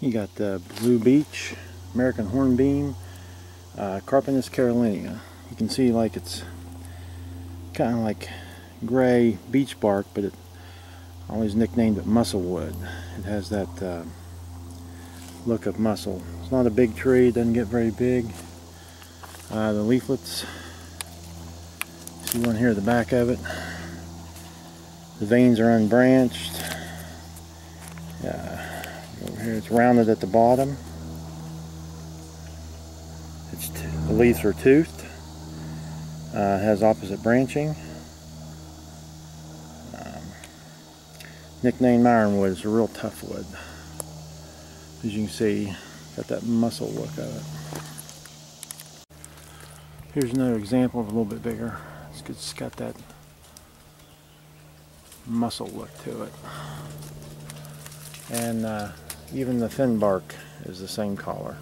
You got the Blue Beech, American Hornbeam, uh, Carpinus caroliniana. You can see like it's kind of like gray beech bark, but it always nicknamed it musclewood. It has that uh, look of muscle. It's not a big tree, doesn't get very big. Uh, the leaflets, see one here at the back of it. The veins are unbranched. Uh, over here it's rounded at the bottom. It's the leaves are toothed. Uh, has opposite branching. Um, nicknamed ironwood. It's a real tough wood. As you can see, got that muscle look of it. Here's another example of a little bit bigger. It's got that muscle look to it. And uh, even the thin bark is the same color.